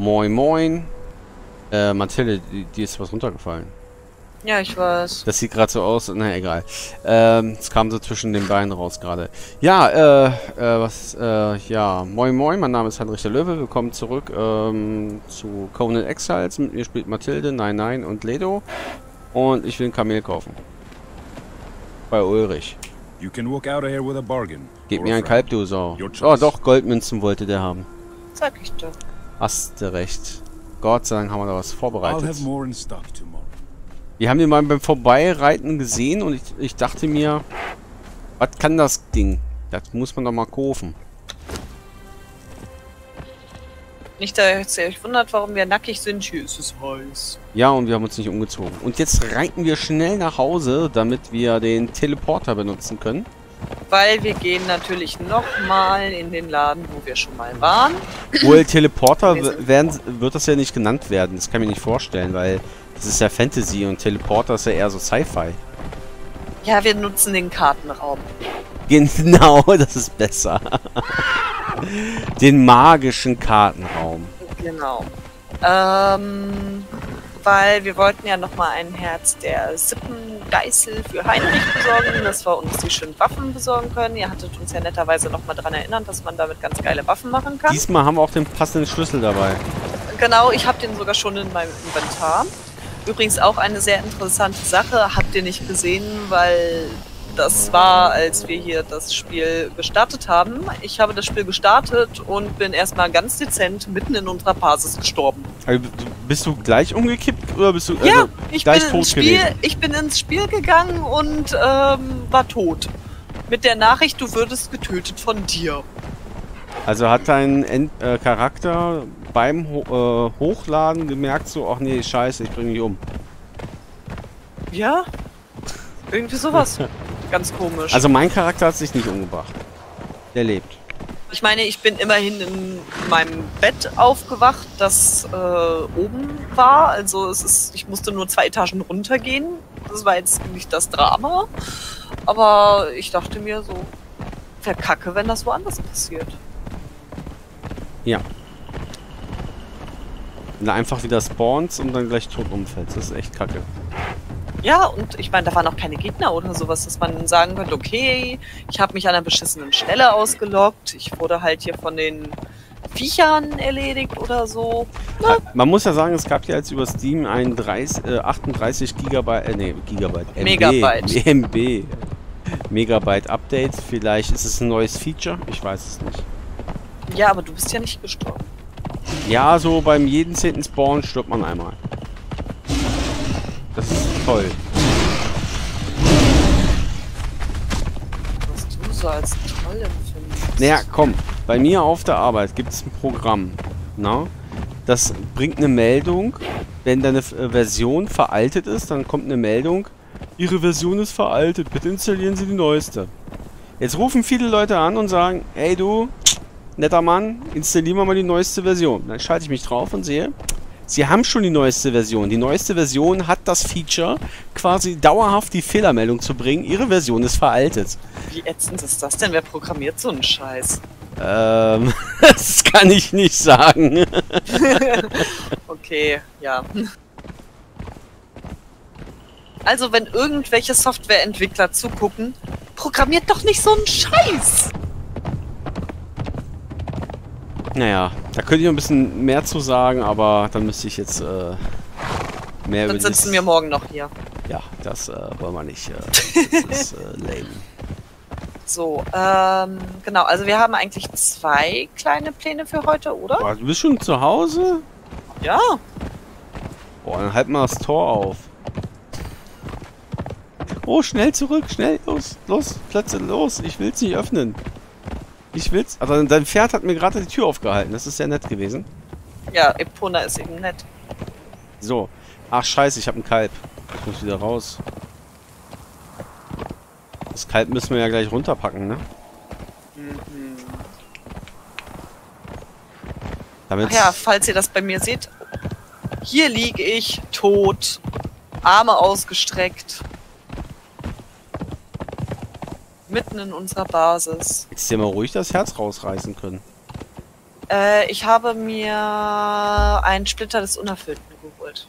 Moin, moin. Äh, Mathilde, die, die ist was runtergefallen. Ja, ich weiß. Das sieht gerade so aus. Na, egal. Ähm, es kam so zwischen den Beinen raus gerade. Ja, äh, äh, was, äh, ja. Moin, moin. Mein Name ist Heinrich der Löwe. Willkommen zurück, ähm, zu Conan Exiles. Mit mir spielt Mathilde, Nein, Nein und Ledo. Und ich will ein Kamel kaufen. Bei Ulrich. You can walk out of here with a bargain. Gib mir ein. Kalb, du Sau. Oh, doch, Goldmünzen wollte der haben. Sag ich doch. Hast du recht. Gott sei Dank haben wir da was vorbereitet. Wir haben den mal beim Vorbeireiten gesehen und ich, ich dachte mir, was kann das Ding? Das muss man doch mal kaufen. Nicht, dass ihr euch wundert, warum wir nackig sind. Hier ist es heiß. Ja, und wir haben uns nicht umgezogen. Und jetzt reiten wir schnell nach Hause, damit wir den Teleporter benutzen können. Weil wir gehen natürlich nochmal in den Laden, wo wir schon mal waren. Wohl Teleporter werden, wird das ja nicht genannt werden. Das kann ich mir nicht vorstellen, weil das ist ja Fantasy und Teleporter ist ja eher so Sci-Fi. Ja, wir nutzen den Kartenraum. Genau, das ist besser. den magischen Kartenraum. Genau. Ähm, weil wir wollten ja nochmal ein Herz der Sippengeißel für Heinrich besorgen, dass wir uns die schönen Waffen besorgen können. Ihr hattet uns ja netterweise nochmal dran erinnert, dass man damit ganz geile Waffen machen kann. Diesmal haben wir auch den passenden Schlüssel dabei. Genau, ich habe den sogar schon in meinem Inventar. Übrigens auch eine sehr interessante Sache, habt ihr nicht gesehen, weil das war, als wir hier das Spiel gestartet haben. Ich habe das Spiel gestartet und bin erstmal ganz dezent mitten in unserer Basis gestorben. Also, bist du gleich umgekippt oder bist du Ja, also, ich gleich bin, tot ins Spiel, gewesen? ich bin ins Spiel gegangen und ähm, war tot. Mit der Nachricht, du würdest getötet von dir. Also hat dein End äh, Charakter beim Ho äh, Hochladen gemerkt so, ach nee, scheiße, ich bringe mich um. Ja? Irgendwie sowas. Ganz komisch. Also mein Charakter hat sich nicht umgebracht. Der lebt. Ich meine, ich bin immerhin in meinem Bett aufgewacht, das äh, oben war. Also es ist, ich musste nur zwei Etagen runtergehen. Das war jetzt nicht das Drama. Aber ich dachte mir so, verkacke, wenn das woanders passiert. Wenn du einfach wieder spawnst und dann gleich tot umfällst. Das ist echt kacke. Ja, und ich meine, da waren auch keine Gegner oder sowas, dass man sagen könnte, okay, ich habe mich an einer beschissenen Stelle ausgelockt. Ich wurde halt hier von den Viechern erledigt oder so. Man muss ja sagen, es gab ja jetzt über Steam ein 30, äh, 38 Gigabyte, äh, nee, Gigabyte, MB, Megabyte. MB, Megabyte Update. Vielleicht ist es ein neues Feature, ich weiß es nicht. Ja, aber du bist ja nicht gestorben. Ja, so beim jeden zehnten Spawn stirbt man einmal. Das ist toll. Was du so als toll empfindest. Naja, komm, bei mir auf der Arbeit gibt es ein Programm. Na? Das bringt eine Meldung. Wenn deine äh, Version veraltet ist, dann kommt eine Meldung. Ihre Version ist veraltet, bitte installieren Sie die neueste. Jetzt rufen viele Leute an und sagen, hey du, netter Mann, installieren wir mal die neueste Version. Dann schalte ich mich drauf und sehe, Sie haben schon die neueste Version. Die neueste Version hat das Feature, quasi dauerhaft die Fehlermeldung zu bringen. Ihre Version ist veraltet. Wie ätzend ist das denn? Wer programmiert so einen Scheiß? Ähm, das kann ich nicht sagen. Okay, ja. Also, wenn irgendwelche Softwareentwickler zugucken, programmiert doch nicht so einen Scheiß. Naja, da könnte ich noch ein bisschen mehr zu sagen, aber dann müsste ich jetzt äh, mehr Dann sitzen wir morgen noch hier. Ja, das äh, wollen wir nicht. Äh, das ist äh, lame. So, ähm, genau. Also, wir haben eigentlich zwei kleine Pläne für heute, oder? Boah, du bist schon zu Hause? Ja. Boah, dann halt mal das Tor auf. Oh, schnell zurück, schnell, los, los, Plätze, los. Ich will's nicht öffnen. Ich will's. Also dein Pferd hat mir gerade die Tür aufgehalten. Das ist sehr nett gewesen. Ja, Epona ist eben nett. So. Ach scheiße, ich habe ein Kalb. Ich muss wieder raus. Das Kalb müssen wir ja gleich runterpacken, ne? Mhm. Damit. Ach ja, falls ihr das bei mir seht, hier liege ich tot, Arme ausgestreckt, mitten in unserer Basis. Hättest dir mal ruhig das Herz rausreißen können. Äh, ich habe mir einen Splitter des Unerfüllten geholt.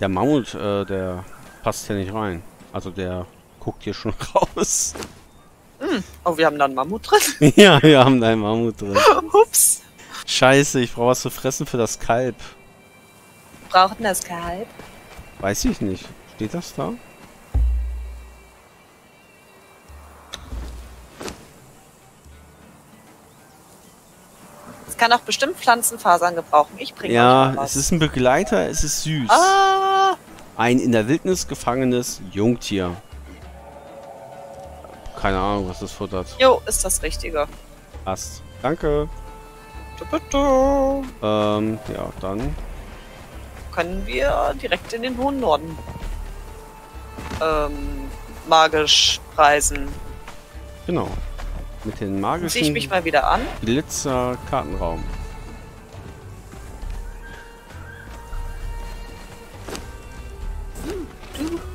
Der Mammut, äh, der passt hier nicht rein. Also der guckt hier schon raus. Oh, wir haben da einen Mammut drin. ja, wir haben da einen Mammut drin. Ups. Scheiße, ich brauche was zu fressen für das Kalb. Braucht denn das Kalb? Weiß ich nicht. Steht das da? Es kann auch bestimmt Pflanzenfasern gebrauchen. Ich bringe Ja, es ist ein Begleiter, es ist süß. Ah, Ein in der Wildnis gefangenes Jungtier. Keine Ahnung, was das futtert. jo, ist das Richtige. Passt. Danke. Ähm, ja, dann. Können wir direkt in den hohen Norden ähm, magisch reisen. Genau. Mit den Ziehe ich magischen mich mal wieder an.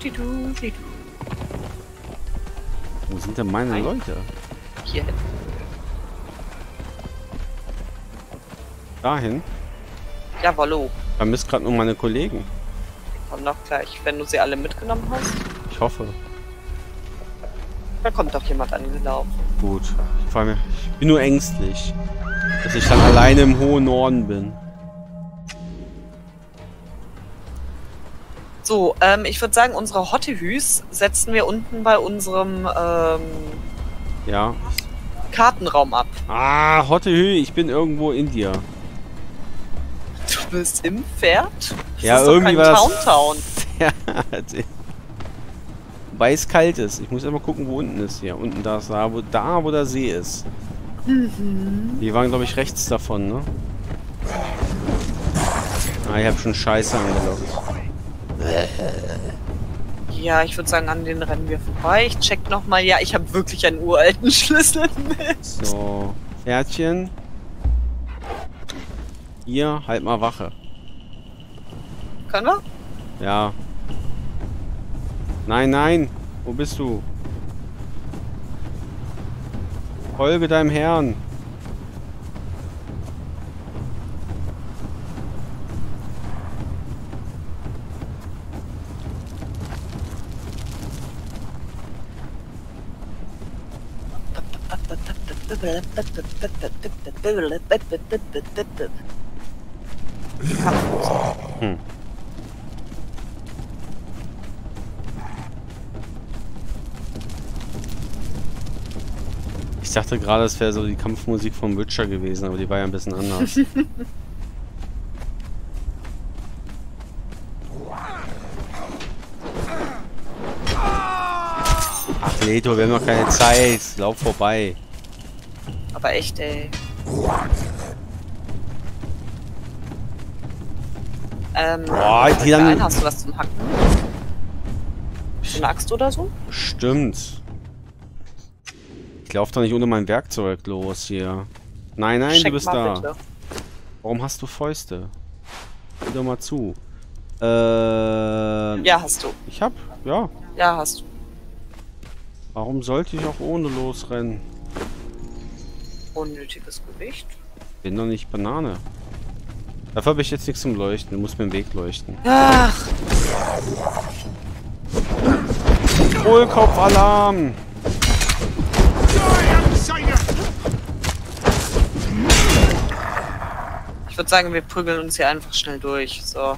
Di, du. Wo sind denn meine Nein. Leute? Hier hin. Dahin? Jawollo. Vermisst gerade nur meine Kollegen. Die kommen doch gleich. Wenn du sie alle mitgenommen hast, Ich hoffe. dann kommt doch jemand angelaufen. Gut. Ich, mich- ich bin nur ängstlich, dass ich dann alleine im hohen Norden bin. So, ähm, ich würde sagen, unsere Hottehüs setzen wir unten bei unserem ähm, Ja. Kartenraum ab. Ah, Hottehü, ich bin irgendwo in dir. Bist im Pferd? Das Ja, ist doch irgendwie kein war das- Town-Town. Ja, Weil es kalt ist. Ich muss immer gucken, wo unten ist hier. Unten da ist da, wo, da, wo der See ist. Die waren, glaube ich, rechts davon, ne? Ah, ich habe schon Scheiße angelockt. Ja, ich würde sagen, an den rennen wir vorbei. Ich check nochmal. Ja, ich habe wirklich einen uralten Schlüssel mit. So, Pferdchen. Hier, halt mal Wache. Können wir? Ja. Nein, nein. Wo bist du? Folge deinem Herrn. Hm. Ich dachte gerade, es wäre so die Kampfmusik vom Witcher gewesen, aber die war ja ein bisschen anders. Ach, Leto, wir haben noch keine Zeit. Lauf vorbei. Aber echt, ey. Ähm, Boah, die dann- ein, hast du was zum Hacken? So eine Axt oder so? Stimmt. Ich laufe doch nicht ohne mein Werkzeug los hier. Nein, nein, Check du bist da. bitte. Warum hast du Fäuste? Sieh doch mal zu. Äh, Ja, hast du. Ich hab, ja. Ja, hast du. Warum sollte ich auch ohne losrennen? Unnötiges Gewicht. Bin doch nicht Banane. Dafür habe ich jetzt nichts zum Leuchten. Du musst mir den Weg leuchten. Ach, Hohlkopfalarm! ich würde sagen, wir prügeln uns hier einfach schnell durch. So.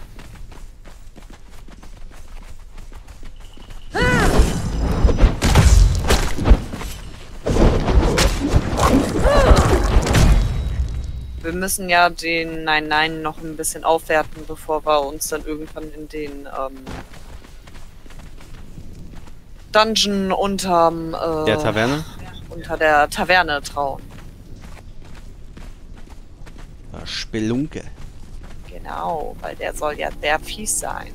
Wir müssen ja den Nein Nein noch ein bisschen aufwerten, bevor wir uns dann irgendwann in den ähm, Dungeon unterm äh, Der Taverne? unter der Taverne trauen. Spelunke. Genau, weil der soll ja sehr fies sein.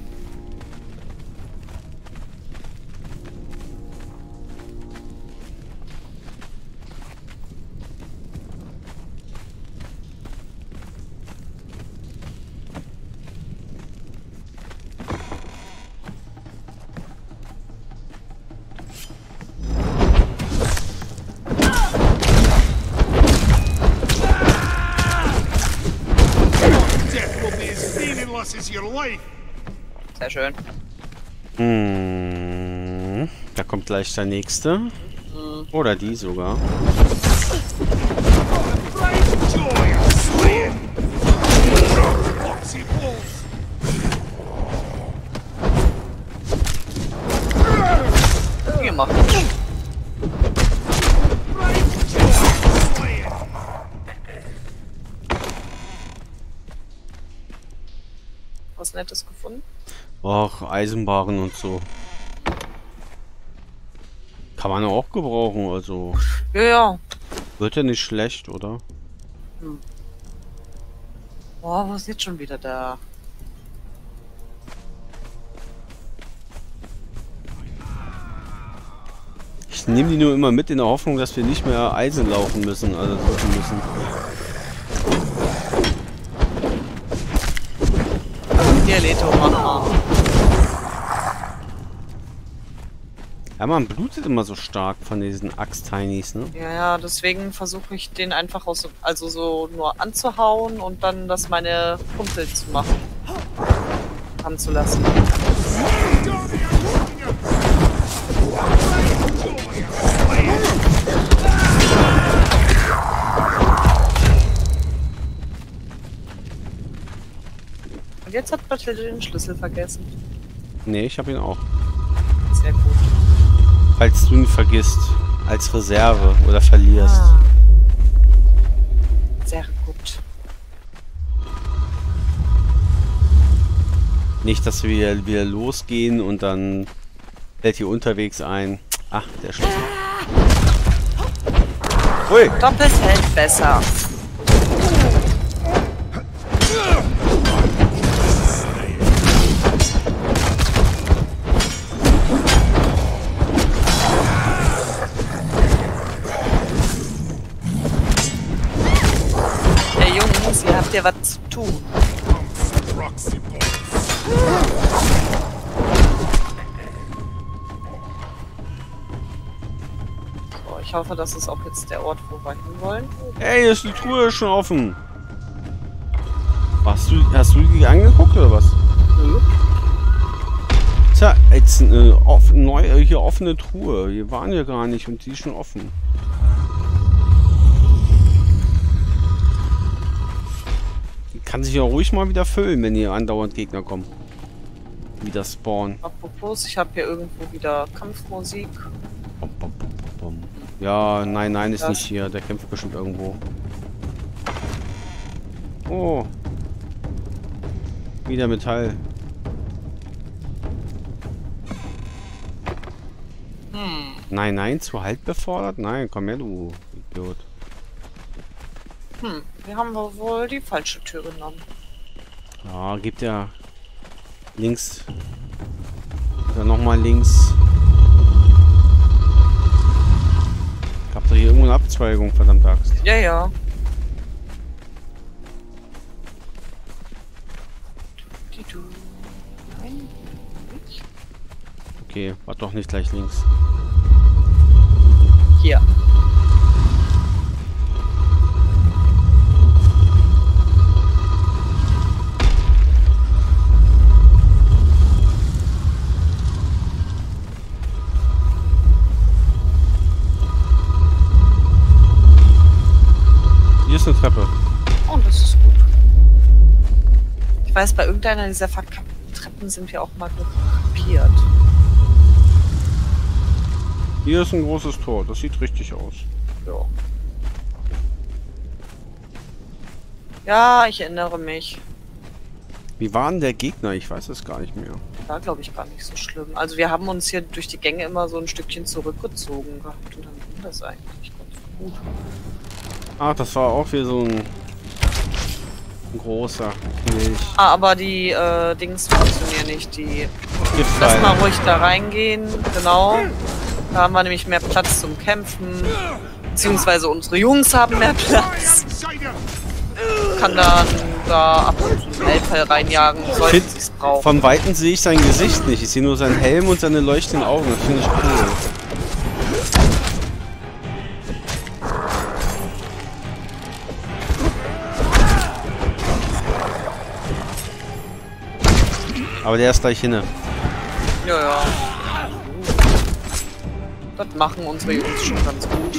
Sehr schön. Hm, da kommt gleich der nächste. Oder die sogar. Eisenbahnen und so. Kann man auch gebrauchen, also. Ja, ja. Wird ja nicht schlecht, oder? Boah, was ist jetzt schon wieder da? Ich nehme die nur immer mit in der Hoffnung, dass wir nicht mehr Eisen laufen müssen, also suchen müssen. Hier, Leto, mach mal. Ja, man blutet immer so stark von diesen Axt-Tinys, ne? Ja, ja, deswegen versuche ich den einfach aus, also so nur anzuhauen und dann das meine Kumpel zu machen. Anzulassen. Und jetzt hat Mathilde den Schlüssel vergessen. Nee, ich habe ihn auch. Falls du ihn vergisst. Als Reserve oder verlierst. Ah. Sehr gut. Nicht, dass wir wieder losgehen und dann fällt hier unterwegs ein. Ach, der Schlüssel. Ui! Doppelt hält besser. Ihr habt ja was zu tun. So, ich hoffe, das ist auch jetzt der Ort, wo wir hinwollen. Ey, ist die Truhe schon offen. Hast du, hast du die angeguckt oder was? Nö. Tja, jetzt eine off, neue, hier offene Truhe. Hier waren wir gar nicht und die ist schon offen. Kann sich ja ruhig mal wieder füllen, wenn hier andauernd Gegner kommen. Wieder spawnen. Apropos, ich habe hier irgendwo wieder Kampfmusik. Bom, bom, bom, bom, bom. Ja, nein, nein, ist Das- nicht hier. Der kämpft bestimmt irgendwo. Oh. Wieder Metall. Hm. Nein, nein, zu Halt befordert? Nein, komm her, du Idiot. Hm. Wir haben wohl die falsche Tür genommen. Ja, gibt ja links. Dann nochmal links. Gab doch hier irgendwo eine Abzweigung, verdammt Axt. Ja, ja. Okay, war doch nicht gleich links. Hier. Treppe. Oh, das ist gut. Ich weiß, bei irgendeiner dieser verkappten Treppen sind wir auch mal kapiert. Hier ist ein großes Tor. Das sieht richtig aus. Ja. Ja, ich erinnere mich. Wie war denn der Gegner? Ich weiß es gar nicht mehr. War, glaube ich, gar nicht so schlimm. Also wir haben uns hier durch die Gänge immer so ein Stückchen zurückgezogen gehabt und dann ging das eigentlich ganz gut. Ach, das war auch wieder so ein, ein großer Milch. Ah, aber die äh, Dings funktionieren nicht. Die Lass Giftpfeile. mal ruhig da reingehen, genau. Da haben wir nämlich mehr Platz zum Kämpfen. Beziehungsweise unsere Jungs haben mehr Platz. Kann dann da ab und zu einen Elfer reinjagen, sie es brauchen. Von Weitem sehe ich sein Gesicht nicht. Ich sehe nur seinen Helm und seine leuchtenden Augen. Das finde ich cool. Aber der ist gleich hinne. Ja, ja. Das machen unsere Jungs schon ganz gut.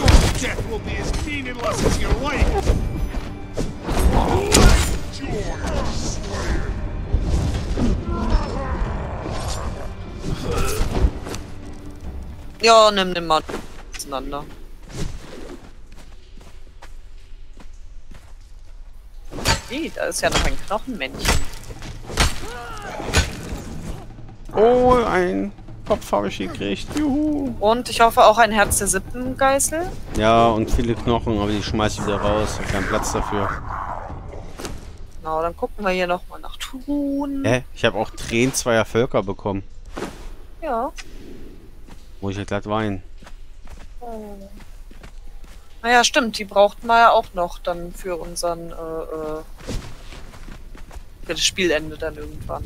Ja, nimm den mal auseinander. Wie, da ist ja noch ein Knochenmännchen. Oh, ein Kopf habe ich gekriegt. Juhu. Und ich hoffe auch ein Herz der siebten Geißel. Ja, und viele Knochen, aber die schmeiß ich wieder raus. Hab keinen Platz dafür. Genau, dann gucken wir hier nochmal nach Truhen. Hä? Ich habe auch Tränen zweier Völker bekommen. Ja. Muss ich ja glatt weinen. Naja, stimmt, die brauchten wir ja auch noch dann für unseren, äh, äh, für das Spielende dann irgendwann.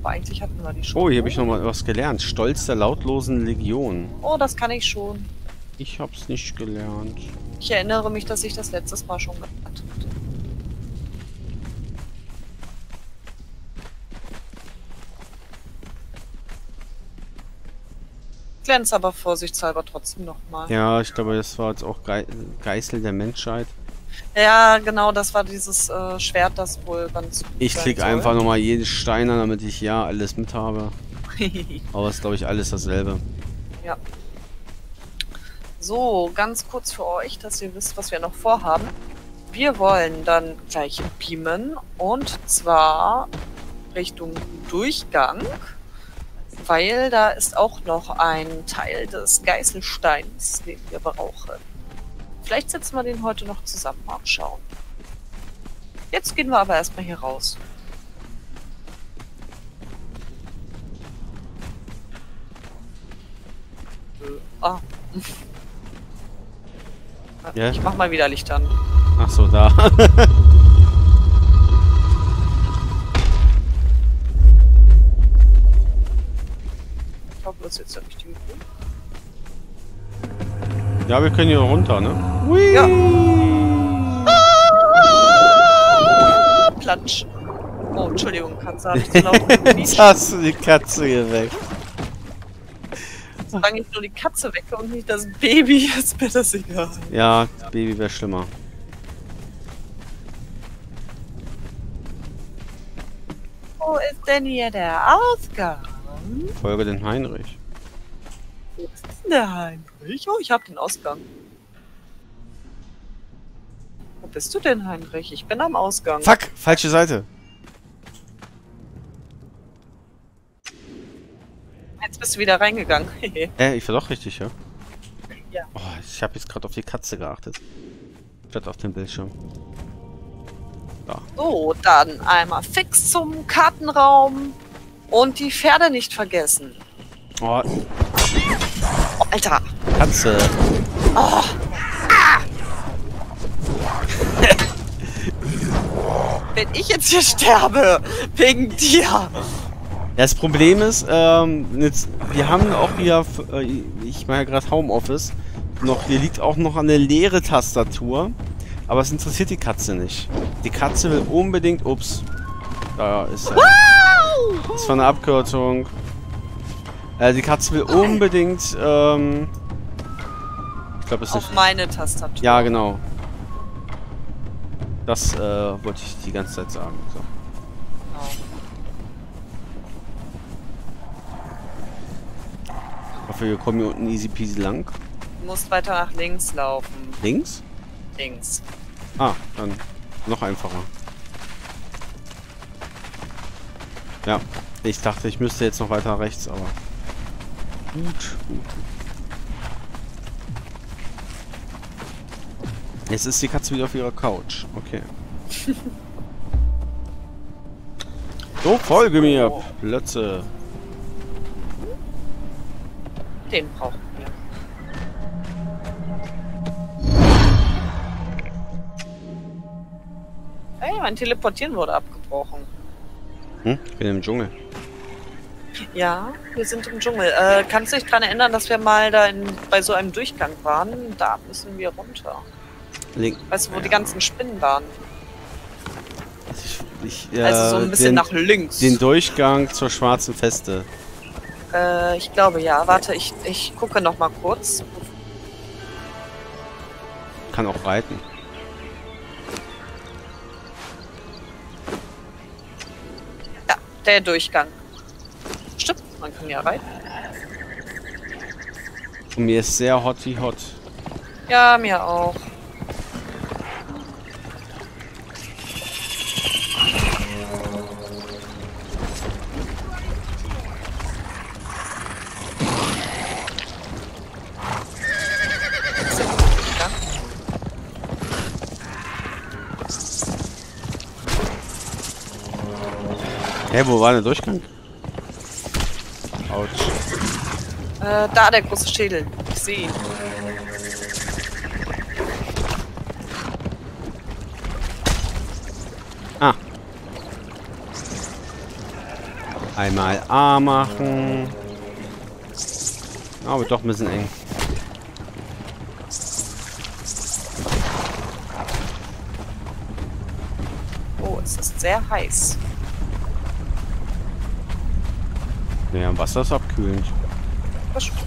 Aber eigentlich hatten wir die schon. Oh, hier habe ich noch mal was gelernt. Stolz der lautlosen Legion. Oh, das kann ich schon. Ich hab's nicht gelernt. Ich erinnere mich, dass ich das letztes Mal schon gelernt hatte. Glänz aber vorsichtshalber trotzdem nochmal. Ja, ich glaube, das war jetzt auch Ge Geißel der Menschheit. Ja, genau, das war dieses äh, Schwert, das wohl ganz gut Ich klicke einfach nochmal jeden Stein an, damit ich ja alles mit habe. Aber es ist, glaube ich, alles dasselbe. ja. So, ganz kurz für euch, dass ihr wisst, was wir noch vorhaben. Wir wollen dann gleich beamen und zwar Richtung Durchgang, weil da ist auch noch ein Teil des Geißelsteins, den wir brauchen. Vielleicht setzen wir den heute noch zusammen, mal schauen. Jetzt gehen wir aber erstmal hier raus. Äh, Ah. Ja? Ich mach mal wieder Licht an. Ach so, da. Ich glaube, das ist jetzt der richtige. Ja, wir können hier runter, ne? Ja. Platsch. Oh, Entschuldigung, Katze, hab ich laut Jetzt hast du die Katze hier weg. Solange ich nur die Katze wecke und nicht das Baby, ist mir das egal. Ja, Baby wäre schlimmer. Wo ist denn hier der Ausgang? Folge den Heinrich. Der Heinrich? Oh, ich hab den Ausgang. Wo bist du denn, Heinrich? Ich bin am Ausgang. Fuck, falsche Seite. Jetzt bist du wieder reingegangen. Äh, ich war doch richtig, ja? Ja. Oh, ich habe jetzt gerade auf die Katze geachtet. Statt auf den Bildschirm. So, dann einmal fix zum Kartenraum und die Pferde nicht vergessen. Oh, Oh, Alter, Katze. wenn ich jetzt hier sterbe, wegen dir. Das Problem ist, ähm, jetzt, wir haben auch hier, äh, ich mache ja gerade Homeoffice, noch, hier liegt auch noch eine leere Tastatur, aber es interessiert die Katze nicht. Die Katze will unbedingt, ups, da ist er. Das war eine Abkürzung. Äh, die Katze will unbedingt, ähm, ich glaube, es ist Auf meine Tastatur. Ja, genau. Das äh, wollte ich die ganze Zeit sagen. So. Genau. Ich hoffe, wir kommen hier unten easy peasy lang. Du musst weiter nach links laufen. Links? Links. Ah, dann noch einfacher. Ja, ich dachte, ich müsste jetzt noch weiter rechts, aber... Gut, gut. Jetzt ist die Katze wieder auf ihrer Couch. Okay. So, folge mir, Plötze. Den brauchen wir. Hey, mein Teleportieren wurde abgebrochen. Hm? Ich bin im Dschungel. Ja, wir sind im Dschungel. Äh, kannst du dich daran erinnern, dass wir mal da in, bei so einem Durchgang waren? Da müssen wir runter. Link. Weißt du, wo Ja. die ganzen Spinnen waren? Ich, ich, äh, Also so ein bisschen den, nach links. Den Durchgang zur schwarzen Feste. Äh, ich glaube ja. Warte, ich, ich gucke noch mal kurz. Kann auch reiten. Ja, der Durchgang. Man kann ja rein. Und mir ist sehr hot wie hot. Ja, mir auch. Hä, wo war der Durchgang? Äh, da der große Schädel. Ich sehe ihn. Ah. Einmal A machen. Aber doch ein bisschen eng. Oh, es ist sehr heiß. Naja, Wasser ist abkühlend. Das stimmt.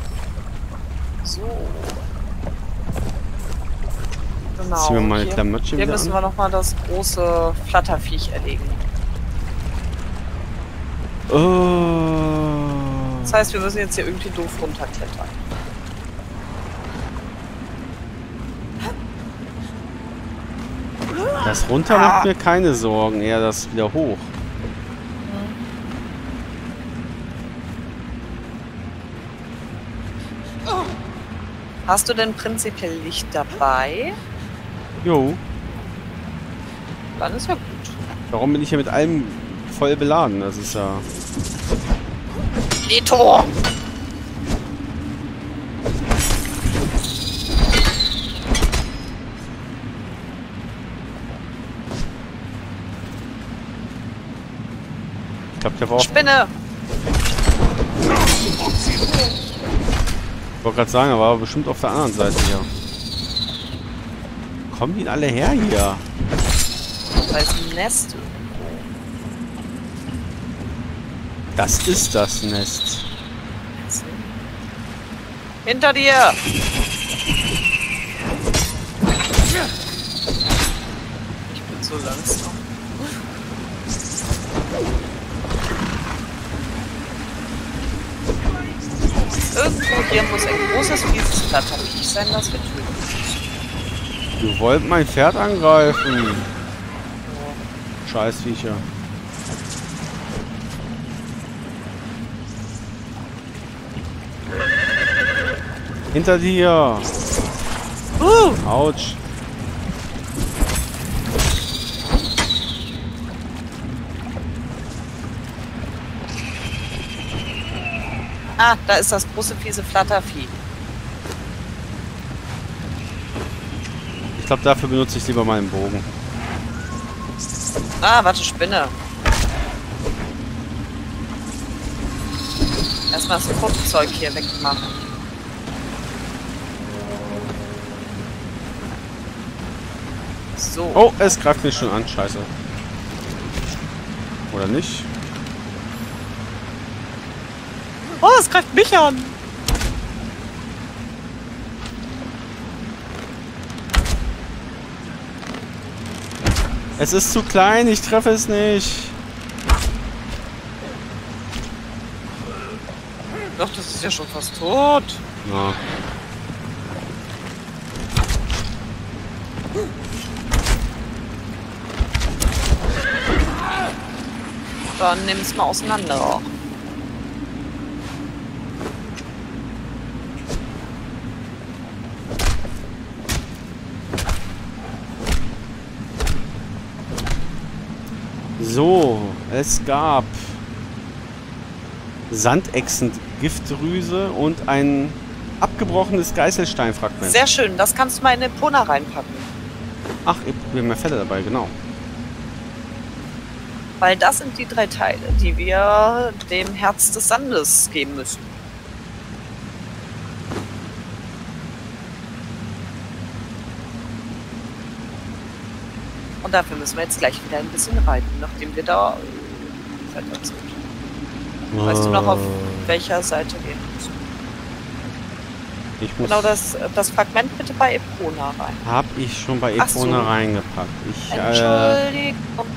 So. Genau. Ziehen wir mal die hier, Klamottchen hier müssen an. wir nochmal das große Flatterviech erlegen. Oh. Das heißt, wir müssen jetzt hier irgendwie doof runterklettern. Das runter macht mir keine Sorgen, eher das wieder hoch. Hast du denn prinzipiell Licht dabei? Jo, Dann ist ja gut. warum bin ich hier mit allem voll beladen? Das ist ja... Neto! Ich glaube, der war auch... Spinne! Ich wollte gerade sagen, er war bestimmt auf der anderen Seite hier. Kommen die denn alle her hier? Da ist ein Nest. Das ist das Nest. Hinter dir! Ich bin so langsam. Irgendwo hier muss ein großes, fieses Flatterviech sein, das wir töten. Du wollt mein Pferd angreifen. Scheißviecher. Hinter dir. Uh, Autsch. ah, da ist das große, fiese Flattervieh. Ich glaube, dafür benutze ich lieber meinen Bogen. Ah, warte, Spinne. Erstmal das Fruchtzeug hier wegmachen. So. Oh, es greift mich schon an. Scheiße. Oder nicht? Oh, es greift mich an. Es ist zu klein, ich treffe es nicht. Doch, das ist ja schon fast tot. Ja. Dann nimm es mal auseinander. So, es gab Sandechsen, Giftdrüse und ein abgebrochenes Geißelsteinfragment. Sehr schön, das kannst du mal in den Pona reinpacken. Ach, wir haben ja Fette dabei, genau. Weil das sind die drei Teile, die wir dem Herz des Sandes geben müssen. Und dafür müssen wir jetzt gleich wieder ein bisschen reiten, nachdem wir da äh, klettert sind. Weißt du noch, auf Äh, welcher Seite gehen müssen? Ich muss, Genau das, das Fragment bitte bei Epona rein. Hab ich schon bei Ach so. Epona reingepackt. Ich, äh, Entschuldigung.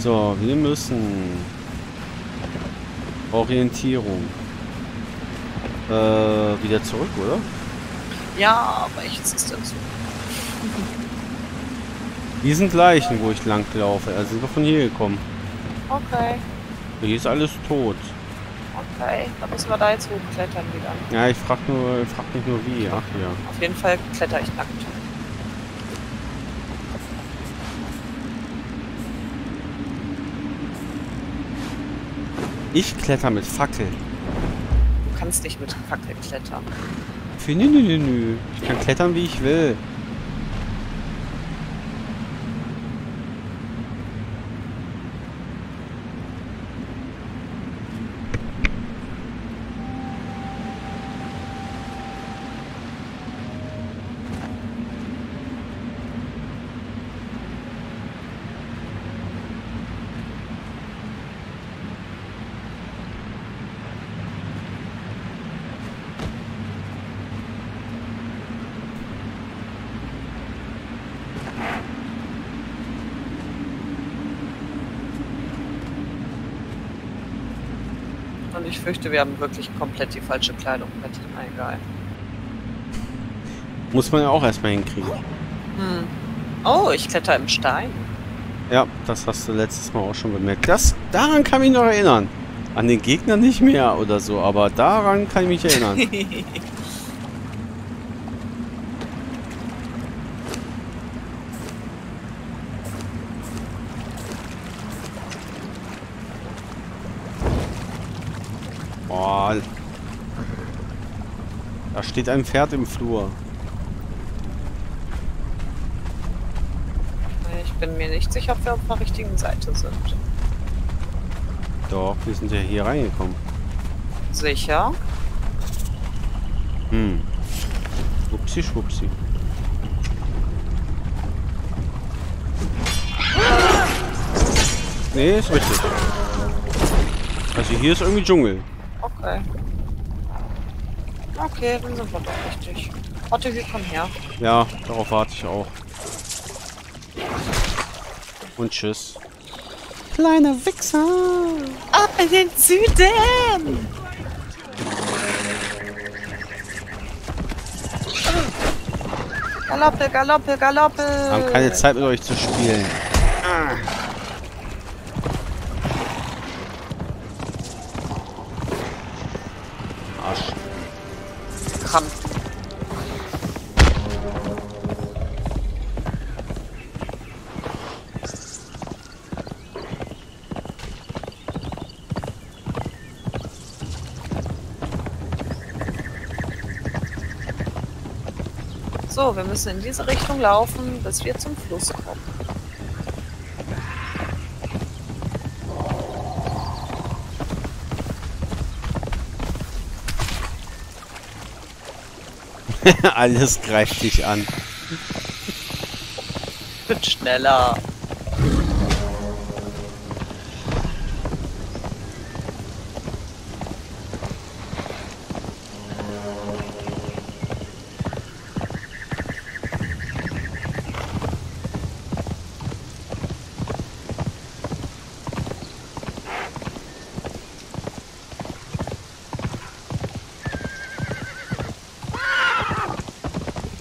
so, wir müssen... Orientierung. Äh, wieder zurück, oder? Ja, aber ich ist denn so? Diesen gleichen, wo ich lang laufe. Also sind wir von hier gekommen. Okay, Hier ist alles tot. okay. Dann müssen wir da jetzt hochklettern wieder. Ja, ich frag nur, ich frag mich nur wie. Ach ja. Auf jeden Fall kletter ich nackt. Ich kletter mit Fackel. Du kannst nicht mit Fackel klettern. Für nü, nü, nü, nü. Ich kann klettern, wie ich will. Und ich fürchte, wir haben wirklich komplett die falsche Kleidung mit. Egal. Muss man ja auch erstmal hinkriegen. Hm. Oh, ich kletter im Stein. Ja, das hast du letztes Mal auch schon bemerkt. Das, daran kann ich mich noch erinnern. An den Gegner nicht mehr oder so, aber daran kann ich mich erinnern. Boah. Da steht ein Pferd im Flur. Ich bin mir nicht sicher, ob wir auf der richtigen Seite sind. Doch, wir sind ja hier reingekommen. Sicher? Hm. Schwupsi, schwupsi. Nee, ist richtig. Also hier ist irgendwie Dschungel. Okay. Okay, dann sind wir doch richtig. Warte, wir kommen her. Ja, darauf warte ich auch. Und tschüss. Kleiner Wichser. Ab in den Süden! Galoppe, Galoppe, Galoppe! Wir haben keine Zeit mit euch zu spielen. So, wir müssen in diese Richtung laufen, bis wir zum Fluss kommen. Alles greift dich an. Bin schneller.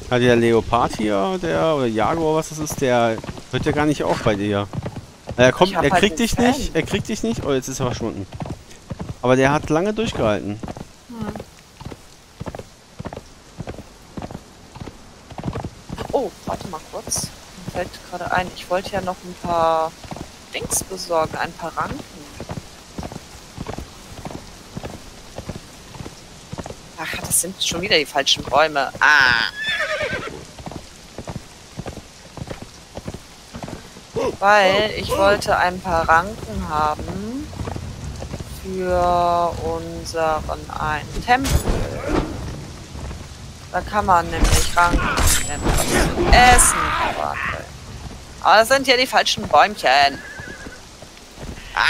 Ja, der Leopard hier, der, oder Jaguar, was das ist, der hört ja gar nicht auf bei dir. Er kommt, er halt kriegt einen dich Fan. nicht, er kriegt dich nicht. Oh, jetzt ist er verschwunden. Aber der hat lange durchgehalten. Oh, warte mal kurz. Mir fällt gerade ein, ich wollte ja noch ein paar Dings besorgen, ein paar Ranken. Ach, das sind schon wieder die falschen Bäume. Ah. Weil ich wollte ein paar Ranken haben für unseren einen Tempel. Da kann man nämlich Ranken zu essen verwandeln. Aber das sind ja die falschen Bäumchen. Ah!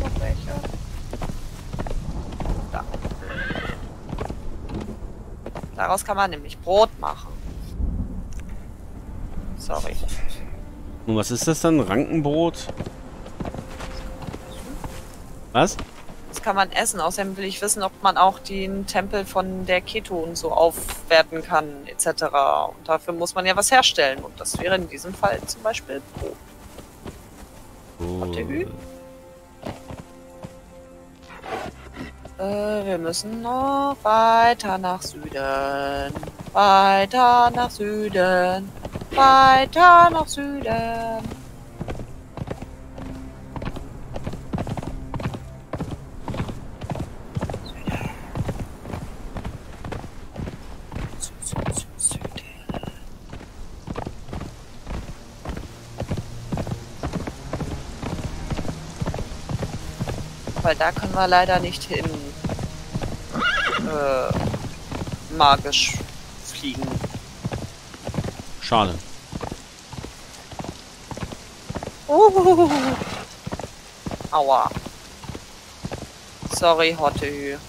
Noch welche? Da. Daraus kann man nämlich Brot machen. Sorry. Und was ist das dann? Rankenbrot? Was? Das kann man essen. Außerdem will ich wissen, ob man auch den Tempel von der Keto und so aufwerten kann, etc. Und dafür muss man ja was herstellen. Und das wäre in diesem Fall zum Beispiel Brot. Warte, Hü. Äh, wir müssen noch weiter nach Süden. Weiter nach Süden. Weiter nach Süden. Süden. Süd, Süd, Süden. Weil da können wir leider nicht hin. Äh, magisch fliegen. Schade. Uh. Aua. Sorry, Hotte.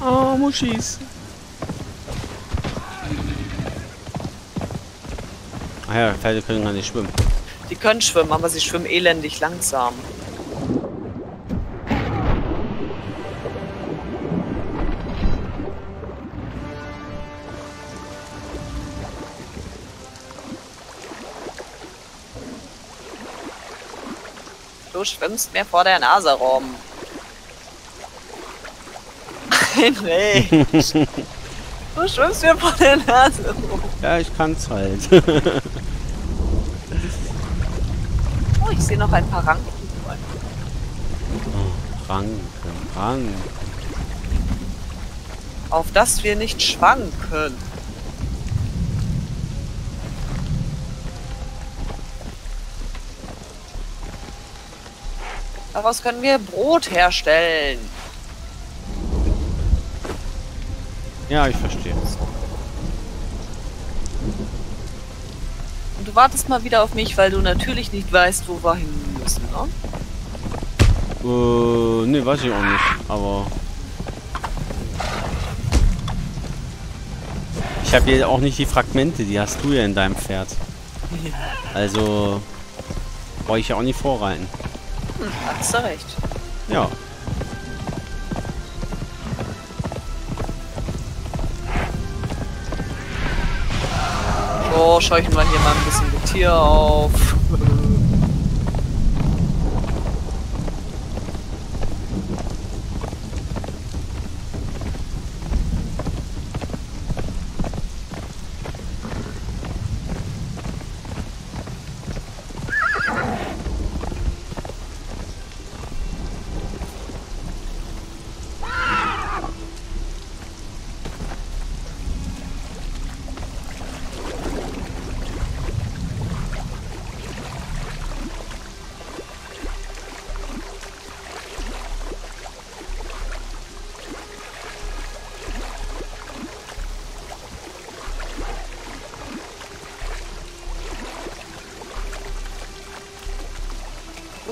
Oh, Muschis. Ah ja, Pferde können gar nicht schwimmen. Die können schwimmen, aber sie schwimmen elendig langsam. Du schwimmst mir vor der Nase rum. Heinrich. du schwimmst mir vor der Nase rum. Ja, ich kann's halt. Oh, ich sehe noch ein paar Ranken. Ranken, Ranken. Auf das wir nicht schwanken. Daraus können wir Brot herstellen. Ja, ich verstehe. Du wartest mal wieder auf mich, weil du natürlich nicht weißt, wo wir hin müssen, ne? Äh, nee, weiß ich auch nicht, aber... Ich habe hier auch nicht die Fragmente, die hast du ja in deinem Pferd. Also... Brauche ich ja auch nicht vorreiten. Hm, hast du recht. Ja. So, scheuchen wir hier mal ein bisschen Getier auf.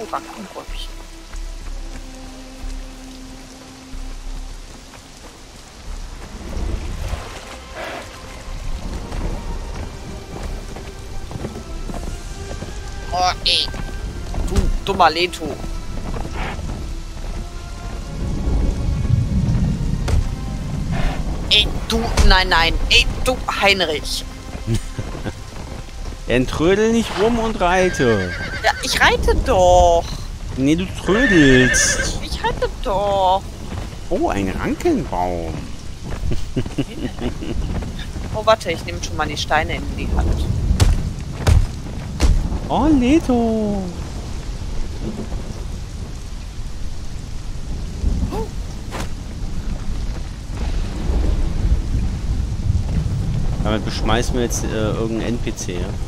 Oh, Rankenbäumchen. Oh, ey. Du dummer Leto. Ey, du, nein, nein. Ey, du Heinrich. Entrödel nicht rum und reite. Ich reite doch. Nee, du trödelst. Ich reite doch. Oh, ein Rankenbaum. oh, warte, ich nehme schon mal die Steine in die Hand. Oh, Leto. Damit beschmeißen wir jetzt äh, irgendeinen NPC, ja?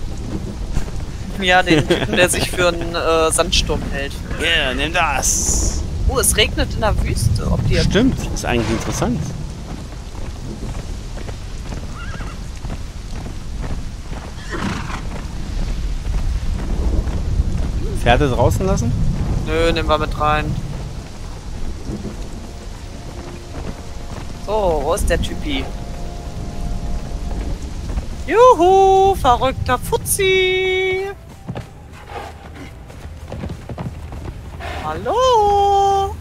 Ja, den Typen, der sich für einen äh, Sandsturm hält. Yeah, nimm das! Oh, es regnet in der Wüste. Ob die Stimmt, ist eigentlich interessant. Pferde draußen lassen? Nö, nehmen wir mit rein. So, wo ist der Typi? Juhu, verrückter Fuzzi! Hallo!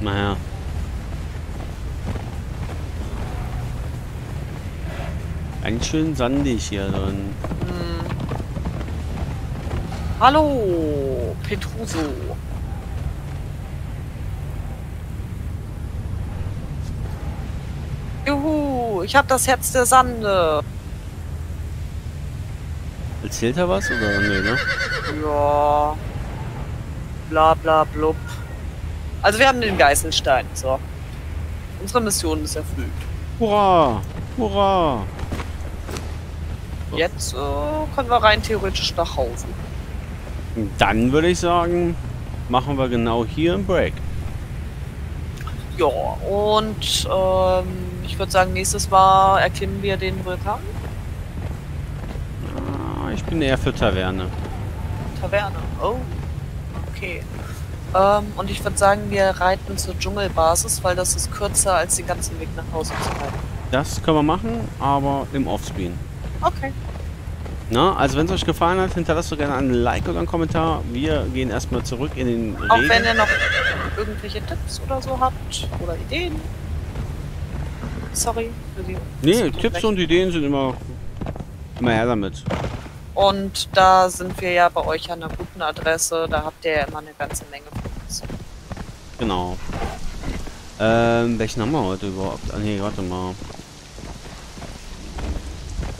Naja. Ganz schön sandig hier drin. Hallo, Petruso. Juhu, ich hab das Herz der Sande. Erzählt er was oder nee, ne? Ja. Bla bla blub. Also wir haben den Geißelstein, so. Unsere Mission ist erfüllt. Hurra! Hurra! Jetzt äh, können wir rein theoretisch nach Hause. Dann würde ich sagen, machen wir genau hier einen Break. Ja, und ähm, ich würde sagen, nächstes Mal erklimmen wir den Vulkan. Ich bin eher für Taverne. Taverne. Oh. Okay. Ähm, und ich würde sagen, wir reiten zur Dschungelbasis, weil das ist kürzer als den ganzen Weg nach Hause zu reiten. Das können wir machen, aber im Offscreen. Okay. Na, also wenn es euch gefallen hat, hinterlasst doch gerne einen Like oder einen Kommentar. Wir gehen erstmal zurück in den Regen. Auch wenn ihr noch irgendwelche Tipps oder so habt oder Ideen. Sorry für die. Nee, Tipps und Ideen sind immer, immer her damit. Und da sind wir ja bei euch an einer guten Adresse. Da habt ihr ja immer eine ganze Menge von uns. Genau. Ähm, welchen haben wir heute überhaupt? Ah, nee, warte mal.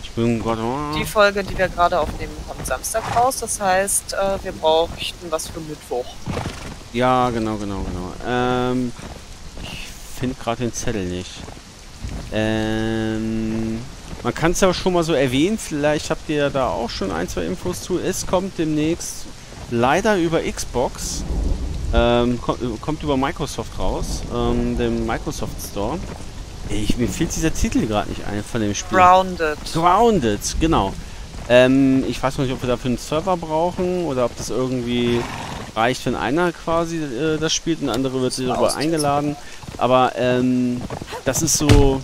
Ich bin Gott. Die Folge, die wir gerade aufnehmen, kommt Samstag raus. Das heißt, äh, wir brauchten was für Mittwoch. Ja, genau, genau, genau. Ähm, ich finde gerade den Zettel nicht. Ähm, man kann es ja schon mal so erwähnen, vielleicht habt ihr da auch schon ein, zwei Infos zu. Es kommt demnächst leider über Xbox, ähm, kommt, kommt über Microsoft raus, ähm, dem Microsoft Store. Ich, mir fehlt dieser Titel gerade nicht ein von dem Spiel. Grounded. Grounded, genau. Ähm, ich weiß noch nicht, ob wir dafür einen Server brauchen oder ob das irgendwie reicht, wenn einer quasi äh, das spielt und der andere wird darüber eingeladen. Aber ähm, das ist so,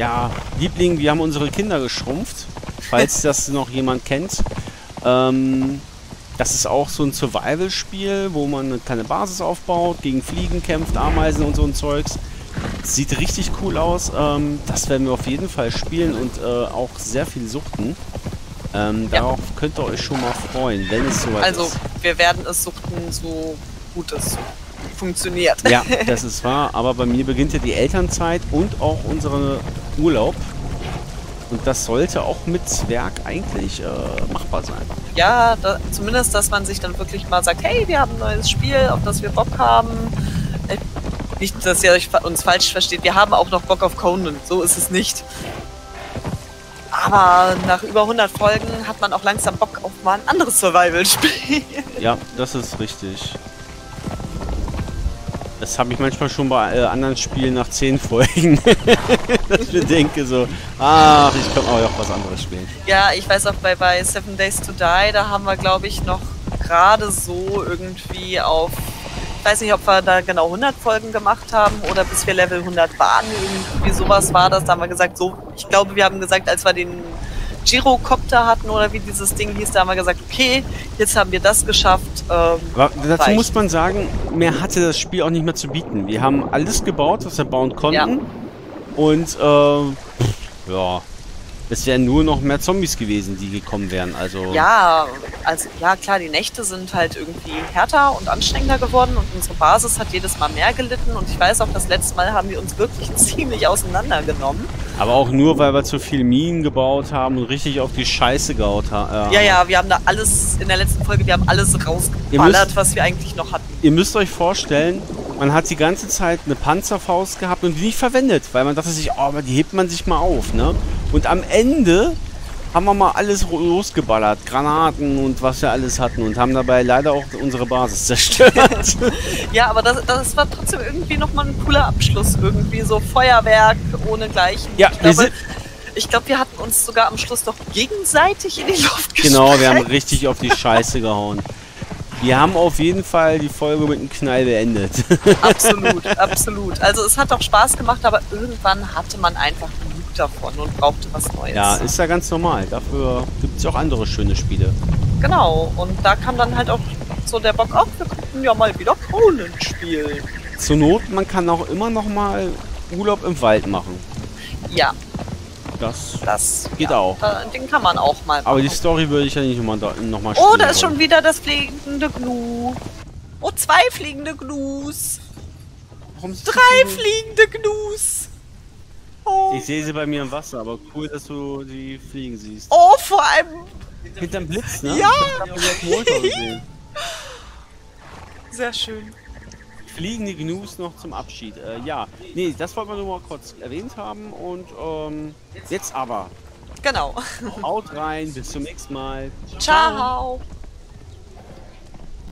ja, Liebling, wir haben unsere Kinder geschrumpft, falls das noch jemand kennt. Ähm, das ist auch so ein Survival-Spiel, wo man eine kleine Basis aufbaut, gegen Fliegen kämpft, Ameisen und so ein Zeugs. Sieht richtig cool aus. Ähm, das werden wir auf jeden Fall spielen und äh, auch sehr viel suchten. Ähm, Ja. Darauf könnt ihr euch schon mal freuen, wenn es soweit Also, ist. wir werden es suchten, so gut es funktioniert. Ja, das ist wahr. Aber bei mir beginnt ja die Elternzeit und auch unsere Urlaub. Und das sollte auch mit Zwerg eigentlich äh, machbar sein. Ja, da, zumindest, dass man sich dann wirklich mal sagt, hey, wir haben ein neues Spiel, auf das wir Bock haben. Äh, Nicht, dass ihr uns falsch versteht, wir haben auch noch Bock auf Conan, so ist es nicht. Aber nach über 100 Folgen hat man auch langsam Bock auf mal ein anderes Survival-Spiel. Ja, das ist richtig. Das habe ich manchmal schon bei äh, anderen Spielen nach 10 Folgen. dass ich mir denke so, ach, ich kann auch was anderes spielen. Ja, ich weiß auch bei, bei Seven Days to Die, da haben wir, glaube ich, noch gerade so irgendwie auf, ich weiß nicht, ob wir da genau 100 Folgen gemacht haben oder bis wir Level 100 waren, irgendwie sowas war das. Da haben wir gesagt, so, ich glaube, wir haben gesagt, als wir den Girocopter hatten oder wie dieses Ding hieß, da haben wir gesagt, okay, jetzt haben wir das geschafft. Ähm, dazu reicht. muss man sagen, mehr hatte das Spiel auch nicht mehr zu bieten. Wir haben alles gebaut, was wir bauen konnten. Und äh, ja, es wären nur noch mehr Zombies gewesen, die gekommen wären. Also Ja, also ja klar, die Nächte sind halt irgendwie härter und anstrengender geworden und unsere Basis hat jedes Mal mehr gelitten und ich weiß auch, das letzte Mal haben wir uns wirklich ziemlich auseinandergenommen. aber auch nur, weil wir zu viel Minen gebaut haben und richtig auf die Scheiße gehaut haben. Ja, ja, wir haben da alles in der letzten Folge, wir haben alles rausgeballert, müsst- was wir eigentlich noch hatten. Ihr müsst euch vorstellen, man hat die ganze Zeit eine Panzerfaust gehabt und die nicht verwendet, weil man dachte sich, oh, aber die hebt man sich mal auf, ne? Und am Ende haben wir mal alles losgeballert, Granaten und was wir alles hatten und haben dabei leider auch unsere Basis zerstört. Ja, aber das, das war trotzdem irgendwie nochmal ein cooler Abschluss. Irgendwie so Feuerwerk ohne Gleichen. Ja, ich glaube, ich glaube, wir hatten uns sogar am Schluss noch gegenseitig in die Luft gesprengt. genau, wir haben richtig auf die Scheiße gehauen. Wir haben auf jeden Fall die Folge mit einem Knall beendet. Absolut, absolut. Also es hat auch Spaß gemacht, aber irgendwann hatte man einfach genug davon und brauchte was Neues. ja, ist ja ganz normal. Dafür gibt es auch andere schöne Spiele. Genau, und da kam dann halt auch so der Bock auf, wir könnten ja mal wieder Kronen spielen. Zur Not, man kann auch immer noch mal Urlaub im Wald machen. Ja, Das das Geht ja, auch. Da, den kann man auch mal Aber die machen. Story würde ich ja nicht nochmal noch mal Oh, da ist schon wieder das fliegende Gnu. Oh, zwei fliegende Gnus. Warum Drei fliegende Gnus. Oh, Ich sehe sie bei mir im Wasser, aber cool, dass du die fliegen siehst. oh vor allem. Hinterm Blitz, ne? Ja. Sehr schön. Fliegende Gnus noch zum Abschied. Äh, ja, nee, das wollten wir nur mal kurz erwähnt haben. Und ähm, jetzt aber. Genau. Haut rein, bis zum nächsten Mal. Ciao.